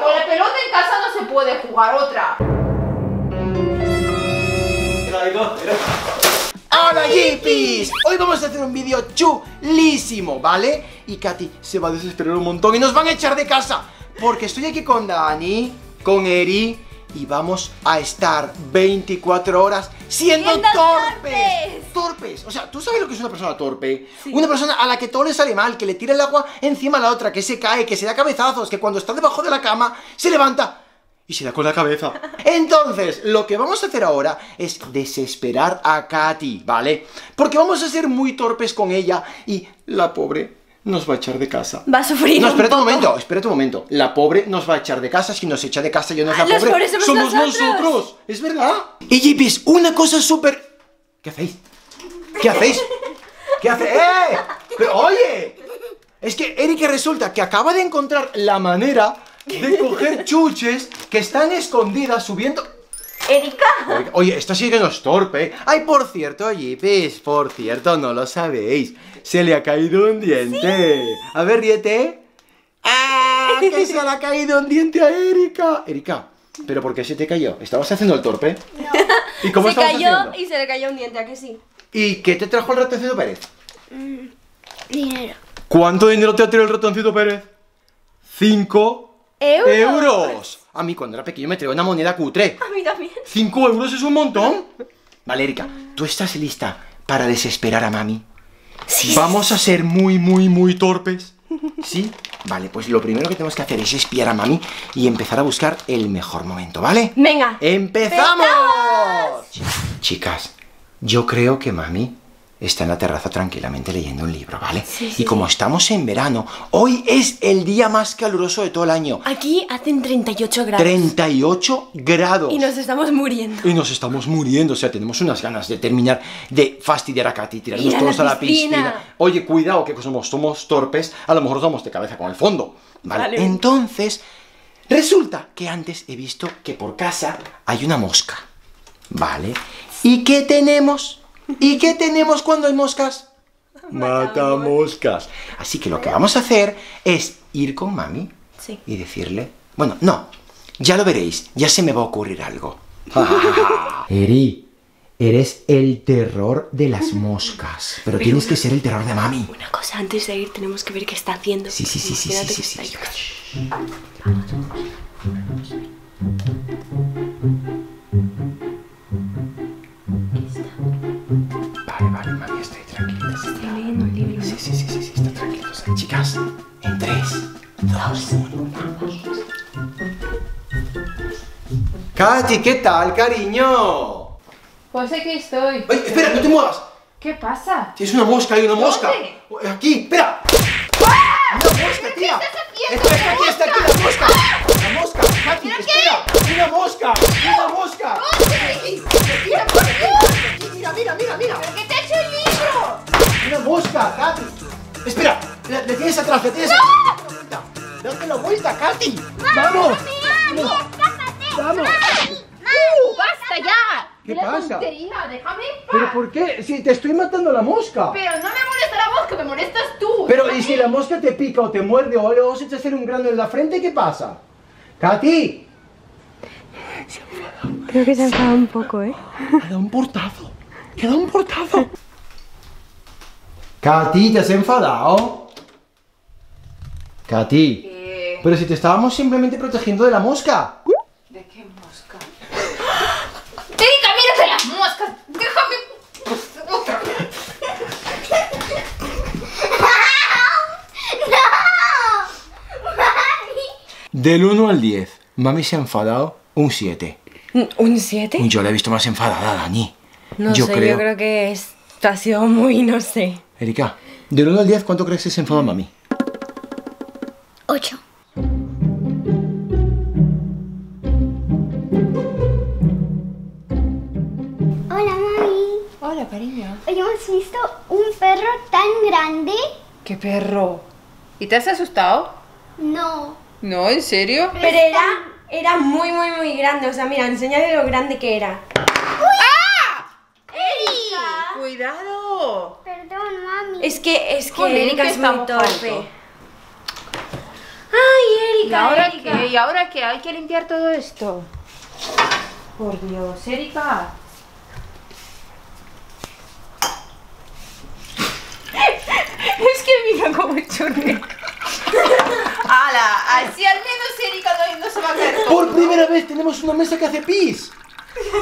Con la pelota en casa no se puede jugar otra. ¡Hola, Jeepies! Hoy vamos a hacer un vídeo chulísimo, ¿vale? Y Katy se va a desesperar un montón y nos van a echar de casa Porque estoy aquí con Dani, con Eri Y vamos a estar 24 horas siendo, Siendo torpes. torpes O sea, ¿tú sabes lo que es una persona torpe? Una persona a la que todo le sale mal Que le tira el agua encima a la otra Que se cae, que se da cabezazos Que cuando está debajo de la cama se levanta y se da con la cabeza. Entonces, lo que vamos a hacer ahora es desesperar a Katy, ¿vale? Porque vamos a ser muy torpes con ella y la pobre nos va a echar de casa. Va a sufrir No, un espérate un poco. momento, espérate un momento. La pobre nos va a echar de casa. Si nos echa de casa, yo no es la Ah, pobre. pobres somos nosotros. nosotros. Es verdad. Y Jeepis, una cosa súper. ¿Qué hacéis? ¿Qué hacéis? ¿Qué hacéis? ¡Eh! Pero oye. Es que Erika resulta que acaba de encontrar la manera de coger chuches que están escondidas subiendo. Erika. Oye, esto sí que no es torpe. Ay, por cierto, Jeepis, por cierto, no lo sabéis. Se le ha caído un diente. A ver, ríete. ¡Ah! Que se le ha caído un diente a Erika. Erika, ¿pero por qué se te cayó? ¿Estabas haciendo el torpe? ¿Y cómo se cayó haciendo? y se le cayó un diente, ¿a que sí? ¿Y qué te trajo el ratoncito Pérez? Dinero. ¿Cuánto dinero te ha tirado el ratoncito Pérez? Cinco ¿Euros? euros. A mí cuando era pequeño me traía una moneda cutre. A mí también. ¿Cinco euros es un montón? Vale, Erika, ¿tú estás lista para desesperar a mami? Sí. ¿Vamos a ser muy, muy, muy torpes? ¿Sí? Vale, pues lo primero que tenemos que hacer es espiar a mami y empezar a buscar el mejor momento, ¿vale? Venga. ¡Empezamos! Chicas, yo creo que mami está en la terraza tranquilamente leyendo un libro, ¿vale? y como estamos en verano, hoy es el día más caluroso de todo el año. Aquí hacen 38 grados. 38 grados. Y nos estamos muriendo. Y nos estamos muriendo, o sea, tenemos unas ganas de terminar de fastidiar a Katy, tirarnos Ir a la todos a la piscina. Oye, cuidado, que somos, somos torpes, a lo mejor nos damos de cabeza con el fondo. ¿vale? Vale. Entonces, resulta que antes he visto que por casa hay una mosca. ¿Vale? ¿Y qué tenemos? ¿Y qué tenemos cuando hay moscas? Mata moscas. Así que lo que vamos a hacer es ir con mami Sí. y decirle... Bueno, no, ya lo veréis, ya se me va a ocurrir algo. Eri, eres el terror de las moscas, pero tienes que ser el terror de mami. Una cosa, antes de ir tenemos que ver qué está haciendo. Sí, sí, sí, sí, sí, sí, sí, sí. Katy, ¿qué tal, cariño? Pues aquí estoy. Oye, espera, no te muevas. ¿Qué pasa? Tienes una mosca, hay una mosca. ¿Dónde? Aquí, espera. Una mosca, tía. Espera, está aquí, está aquí la mosca. La mosca, Katy, espera. Una mosca, una mosca. Mira, mira, mira, mira, mira. ¿Qué te ha hecho el libro? Una mosca, Katy. Espera, le, le tienes atrás, le tienes atrás. Date la vuelta, Katy. Vamos. Vamos. ¡Uh, basta ya! ¿Qué la pasa? tontería! ¡Déjame en paz! ¿Pero por qué? Si te estoy matando la mosca. Pero no me molesta la mosca, me molestas tú. Pero, ¿y si la mosca te pica o te muerde o luego se te hace un grano en la frente, qué pasa? ¡Katy! Creo que se ha enfadado un poco, ¿eh? Ha dado un portazo. ¡Que ha dado un portazo! Katy, ¿te has enfadado? Katy. Eh, Pero si te estábamos simplemente protegiendo de la mosca. ¿De qué mosca? ¡Erika, mírate las moscas! ¡Déjame! pues, Otra vez. Del 1 al 10, mami se ha enfadado un 7. ¿Un 7? Yo la he visto más enfadada, Dani. No yo sé, creo... yo creo que esto ha sido muy, no sé. Erika, del 1 al 10, ¿cuánto crees que se enfada mami? Ocho. Hola, mami. Hola, cariño. Hoy hemos visto un perro tan grande. ¿Qué perro? ¿Y te has asustado? No. No, ¿en serio? Pero era, era muy, muy, muy grande. O sea, mira, enséñale lo grande que era. ¡Cuidado! Perdón, mami. Es que, es que Erika que es muy torpe. falto. Ay, ¿Y Erika, ahora Erika. qué? ¿Y ahora qué? Hay que limpiar todo esto. Por Dios, Erika. es que mira cómo chorrea. ¡Hala! Así al menos Erika no, no se va a caer. Por primera vez tenemos una mesa que hace pis.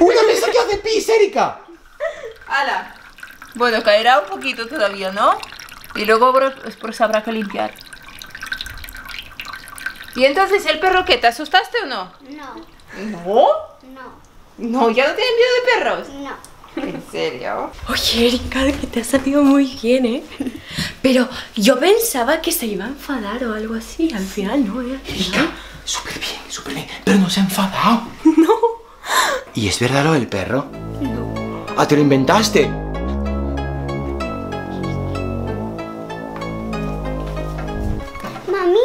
Una mesa que hace pis, Erika. ¡Hala! Bueno, caerá un poquito todavía, ¿no? Y luego bro- después habrá que limpiar. ¿Y entonces el perro qué? ¿Te asustaste o no? No, No. no, No, ya no tienes miedo de perros. no. ¿En serio? Oye, Erika, que te ha salido muy bien, ¿eh? Pero yo pensaba que se iba a enfadar o algo así. Al final no, ¿eh? Al Erika, súper bien, súper bien. Pero no se ha enfadado. No. ¿Y es verdad lo del perro? Ah, te lo inventaste. Mami,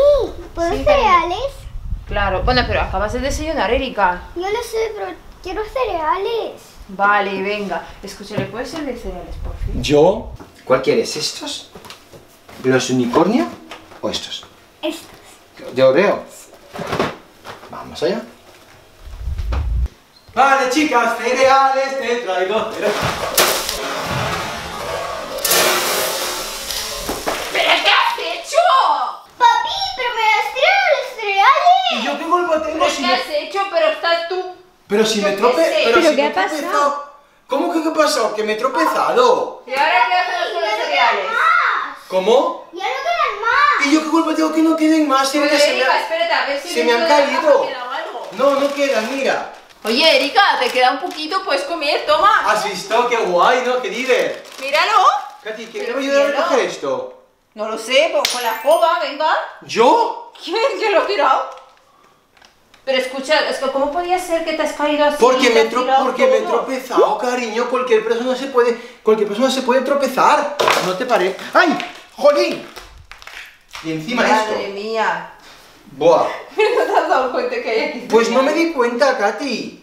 ¿puedo Sí, cereales? Claro. Bueno, pero acabas de desayunar, Erika. Yo lo sé, pero quiero cereales. Vale, venga. Escucha, ¿le puedes ser de cereales, por fin? Yo. ¿Cuál quieres? ¿Estos? ¿Los unicornio o estos? Estos. ¿De Oreo? Vamos allá. Vale, chicas, cereales, te traigo. ¿Pero qué has hecho? Papi, pero me has tirado los cereales. ¿Y yo qué culpa tengo ¿Pero si qué has hecho? Pero estás tú. Pero si me trope... Pero, ¿Pero si qué me ha tropezado. pasado? ¿Cómo que qué ha pasado? Que me he tropezado. ¿Y ahora qué hacen los cereales? Más. ¿Cómo? Ya no quedan más. ¿Y yo qué culpa tengo que no queden más? Pues, Erika, se me ha- espérate, a ver si se me han caído. No, no quedan, mira. Oye, Erika, te queda un poquito, puedes comer, toma. ¿Has visto? ¡Qué guay, ¿no? ¡Qué diver! Míralo. Katy, ¿quién Pero me ayuda a recoger esto? No lo sé, pero con la escoba, venga. ¿Yo? ¿Quién? ¿Quién lo ha tirado? Pero escucha, es que ¿cómo podía ser que te has caído así? Porque me, porque me he tropezado, cariño. Cualquier persona se puede, cualquier persona se puede tropezar. ¿No te parece? ¡Ay! ¡Jolín! Y encima Madre esto. mía. Buah. ¿No te has dado cuenta que hay aquí? Pues no me di cuenta, Katy.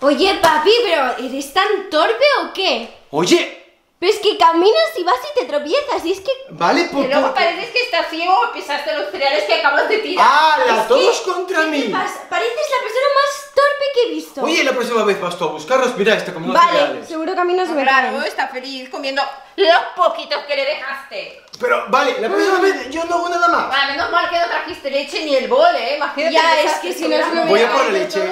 Oye, papi, pero ¿eres tan torpe o qué? Oye, Pero es que caminas y vas y te tropiezas y es que... vale, por Y luego pareces que estás ciego o pisaste los cereales que acabas de tirar. ¡Hala! Es ¡Todos que- contra ¿qué mí! Pareces la persona más torpe que he visto. Oye, la próxima vez vas tú a buscarlos. Mira, este como unos Vale, cereales. seguro que a mí no se me Claro, está feliz comiendo los poquitos que le dejaste. Pero, vale, la próxima vez yo no hago nada más. Bueno, menos mal que no trajiste leche ni el bol, ¿eh? Imagínate. Ya, es que si no me hubiera- Voy a por la leche. y-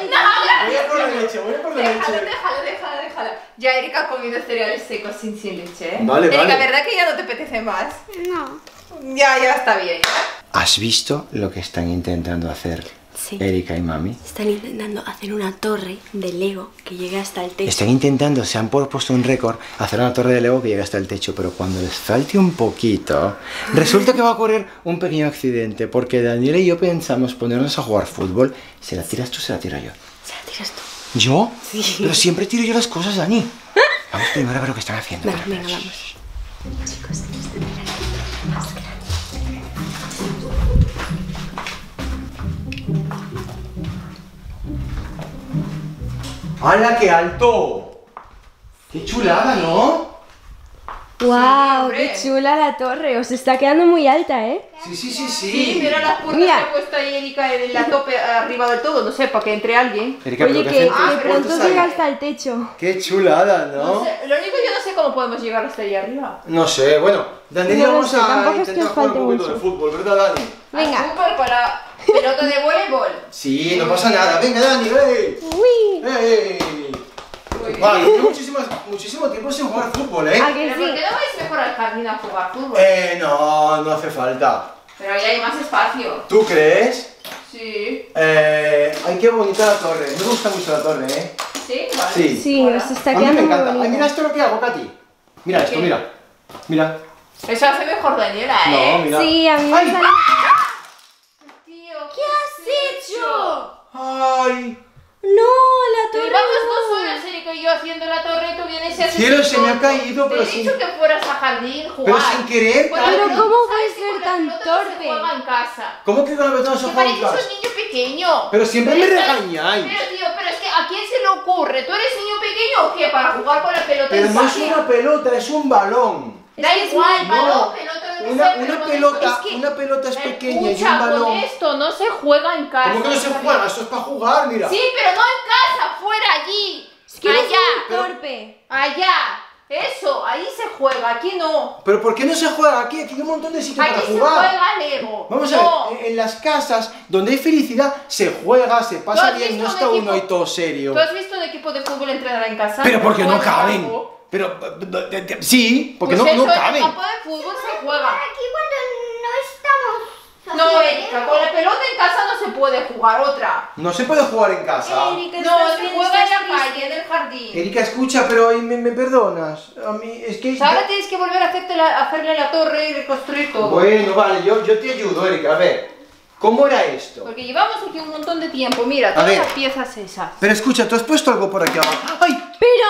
Voy a por la leche, voy a por la Déjalo, leche. déjalo, déjalo, déjalo. Ya Erika ha comido cereales secos sin, sin leche, ¿eh? Vale, Erika, vale. ¿verdad que ya no te apetece más? No. Ya, ya está bien. ¿Has visto lo que están intentando hacer Sí. Erika y Mami? Están intentando hacer una torre de Lego que llegue hasta el techo. Están intentando, se han por- puesto un récord, hacer una torre de Lego que llegue hasta el techo, pero cuando les falte un poquito, resulta que va a ocurrir un pequeño accidente, porque Daniela y yo pensamos ponernos a jugar fútbol. ¿Se la tiras tú o se la tiro yo? Se la tiras tú. ¿Yo? Sí. Pero siempre tiro yo las cosas, Dani. Vamos primero a ver lo que están haciendo. Venga, Espera, venga, vamos. Chicos, ¡Hala, qué alto! ¡Qué chulada, ¿no? ¡Wow! ¡Qué chula la torre! Os está quedando muy alta, ¿eh? Sí, sí, sí, sí. Sí, mira las puertas Mira. que ha puesto ahí Erika en la tope arriba del todo, no sé, para que entre alguien. Erika, Oye, que, ¿qué hacen que pronto llega hasta el techo. ¡Qué chulada, No ¿no? sé, lo único yo no sé cómo podemos llegar hasta allá arriba. No sé, bueno, Dani, No vamos sé, a que intentar jugar un poquito mucho. de fútbol, ¿verdad, Dani? Venga. Pelota de voleibol. Sí, no pasa nada. Venga, Dani, ¡ey! ¡Uy! ¡Ey! Vale, llevo muchísimas- muchísimo tiempo sin jugar fútbol, ¿eh? ¿A que Pero ¿por sí? qué no vais mejor al jardín a jugar fútbol? Eh, no, no hace falta. Pero ahí hay más espacio. ¿Tú crees? Sí. Eh, ay, qué bonita la torre. Me gusta mucho la torre, ¿eh? ¿Sí? Vale. Sí. Sí, Hola. os está A mí me quedando encanta. Ay, mira esto lo que hago, Katy. Mira esto, ¿Qué? mira. Mira. Eso hace mejor Daniela, No, ¿eh? mira. Sí, a mí me Ay. sale... Tío, ¿Qué has hecho? Ay. ¡No! ¡La Tú torre! íbamos dos no. horas, Erika y yo haciendo la torre, tú vienes y haces Cielo, se me ha caído, pero Te he sin- dicho que fueras a jardín, jugar. Pero sin querer. Pero tú ¿cómo puedes ser tan pelota no se torpe? juega en casa. ¿Cómo que con la ventana se Que juega en casa? un niño pequeño. Pero siempre me estás- regañáis. Pero tío, pero es que ¿a quién se le ocurre? ¿Tú eres niño pequeño o qué? Para jugar con la pelota Pero en no es una pelota, es un balón. Da igual, balón, No, pelota debe una, pero una pelota, es que- una pelota es pequeña y un Escucha, balón. con esto no se juega en casa. ¿Cómo que no se juega? Eso es para jugar, mira. Sí, pero no en casa, fuera allí. Allá, torpe. allá. Eso, ahí se juega, aquí no. Pero ¿por qué no se juega aquí? Aquí hay un montón de sitios Aquí para se jugar. juega Lego. Vamos no. a ver, en- en las casas donde hay felicidad se juega, se ¿Tú pasa bien, no está un uno ahí todo serio. ¿Tú has visto un equipo de fútbol entrenar en casa? Pero porque no juega en caben. Pero eh, eh, sí, porque Pues no, eso, no En el caben. campo de fútbol se juega. Aquí cuando no estamos. No, con la pelota en casa no se puede jugar otra. No se puede jugar en casa. Erika, No, se juega en la calle, en el jardín. Erika, escucha, pero me, me perdonas. A mí es que. Ahora tienes que volver a hacerte la- hacerle la torre y reconstruir todo. Bueno, vale, yo, yo te ayudo, Erika. A ver, ¿cómo era esto? Porque llevamos aquí un montón de tiempo. Mira, A todas ver. las piezas esas. Pero escucha, tú has puesto algo por aquí abajo. ¡Ay! Pero,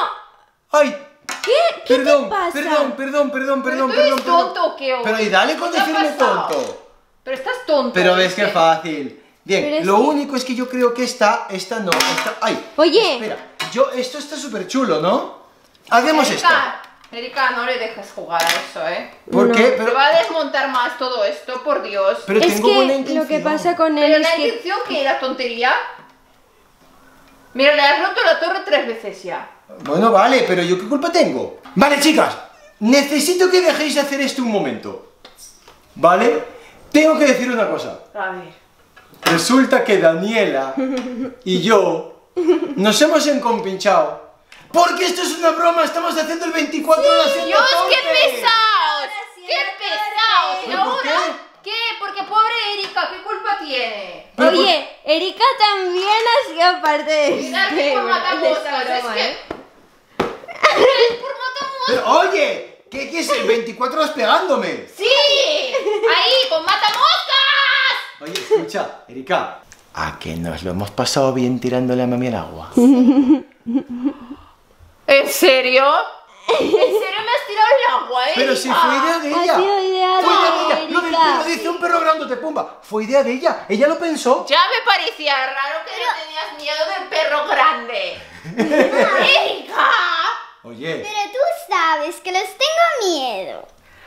¡Ay! ¿qué? ¿Qué perdón, te pasa? perdón, perdón, perdón, ¿Pero perdón, tú perdón, eres perdón. tonto o qué? Pero y dale con ¿Qué te ha decirme tonto. Pero estás tonto. Pero ves que fácil. Bien, lo que- único es que yo creo que esta, esta no, esta... ¡Ay! Oye. Espera, yo, esto está súper chulo, ¿no? Hagamos esto. Erika, no le dejes jugar a eso, ¿eh? ¿Por No. qué? Te Pero, va a desmontar más todo esto, por Dios. pero es tengo buena que intención. lo que pasa con él Pero es la que... intención que era tontería. Mira, le has roto la torre tres veces ya. Bueno, vale, pero ¿yo qué culpa tengo? Vale, chicas, necesito que dejéis de hacer esto un momento. ¿Vale? Tengo que decir una cosa. A ver. Resulta que Daniela y yo nos hemos encompinchado. Porque esto es una broma, estamos haciendo el 24 de la haciendo Dios, qué pesados. sí, Qué pesados. ¿Y ¿Pero por ahora qué? Porque pobre Erika, ¿qué culpa tiene? Pero por- Oye, Erika también ha sido parte de Mira este- por esta es que... ¿eh? Es por matamoscas. Pero oye, ¿qué, qué es el 24 horas pegándome? ¡Sí! ¡Ahí, con matamoscas! Oye, escucha, Erika. ¿A que nos lo hemos pasado bien tirándole a mami al agua? ¿En serio? ¿En serio me has tirado el agua, eh? Pero si fue idea de Ha ella. sido idea de Fue idea de ella. Lo del Erika. perro dice un perro grandote, pumba. Fue idea de ella. Ella lo pensó. Ya me parecía raro que no tenías miedo del perro grande. ¡Erika! Oye, Pero tú sabes que les tengo miedo.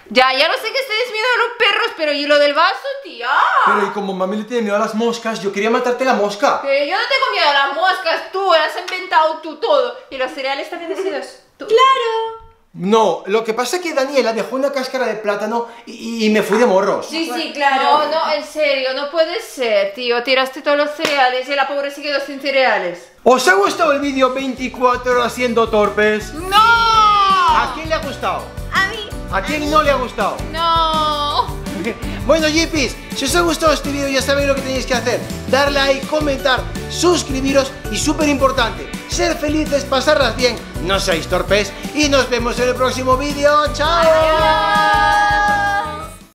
Ya, ya no sé que tienes miedo a los perros, pero ¿y lo del vaso, tía? pero y como mami le tiene miedo a las moscas, yo quería matarte la mosca. Que yo no tengo miedo a las moscas, tú las has inventado tú todo. Y los cereales también decides tú. ¡Claro! No, lo que pasa es que Daniela dejó una cáscara de plátano y, y me fui de morros. Sí, sí, No, claro. no, en serio, no puede ser, tío. Tiraste todos los cereales y la pobre se quedó sin cereales. ¿Os ha gustado el vídeo 24 horas siendo torpes? ¡No! ¿A quién le ha gustado? A mí. ¿A quién no le ha gustado? ¡No! Bueno, Jeepies, si os ha gustado este vídeo ya sabéis lo que tenéis que hacer. Dar like, comentar, suscribiros y súper importante, ser felices, pasarlas bien, no seáis torpes y nos vemos en el próximo vídeo. ¡Chao!